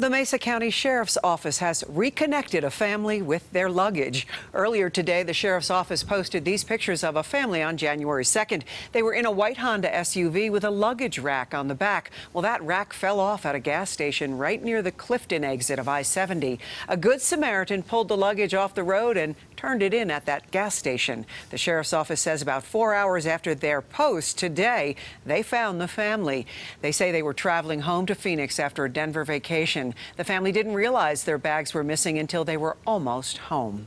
The Mesa County Sheriff's Office has reconnected a family with their luggage. Earlier today, the Sheriff's Office posted these pictures of a family on January 2nd. They were in a white Honda SUV with a luggage rack on the back. Well, that rack fell off at a gas station right near the Clifton exit of I-70. A Good Samaritan pulled the luggage off the road and turned it in at that gas station. The Sheriff's Office says about four hours after their post today, they found the family. They say they were traveling home to Phoenix after a Denver vacation. The family didn't realize their bags were missing until they were almost home.